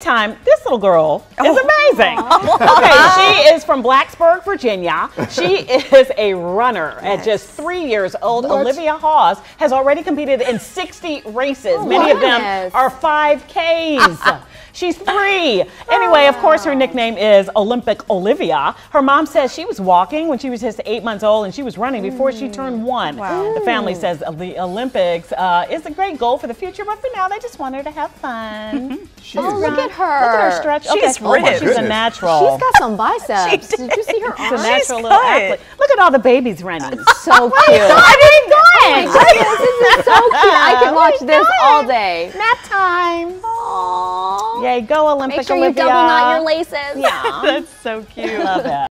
time, this little girl is amazing. okay, she is from Blacksburg, Virginia. She is a runner at just three years old. What? Olivia Hawes has already competed in 60 races. Many of them are 5Ks. She's three. Anyway, of course, her nickname is Olympic Olivia. Her mom says she was walking when she was just eight months old and she was running before she turned one. The family says the Olympics uh, is a great goal for the future, but for now, they just want her to have fun. She Oh, is- look at her. Look at her stretch. She's okay. oh, ripped. She's a natural. She's got some biceps. Did you see her She's a natural She's little good. athlete. Look at all the babies running. Oh so cute. I didn't go Goodness, this is so cute. I could watch this all day. Nap time. Aww. Yay, go Olympic Make sure you double knot your laces. Yeah. That's so cute. Love it.